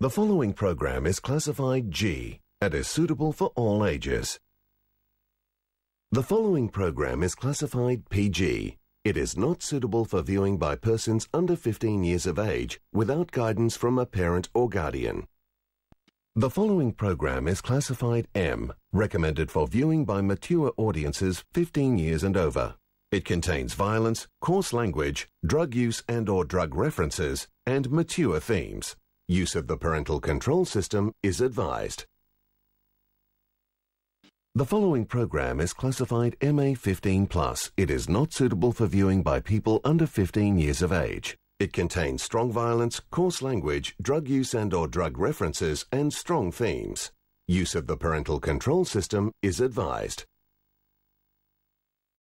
The following program is classified G and is suitable for all ages. The following program is classified PG. It is not suitable for viewing by persons under 15 years of age without guidance from a parent or guardian. The following program is classified M, recommended for viewing by mature audiences 15 years and over. It contains violence, coarse language, drug use and or drug references, and mature themes. Use of the parental control system is advised. The following program is classified MA15 plus. It is not suitable for viewing by people under 15 years of age. It contains strong violence, coarse language, drug use and or drug references, and strong themes. Use of the parental control system is advised.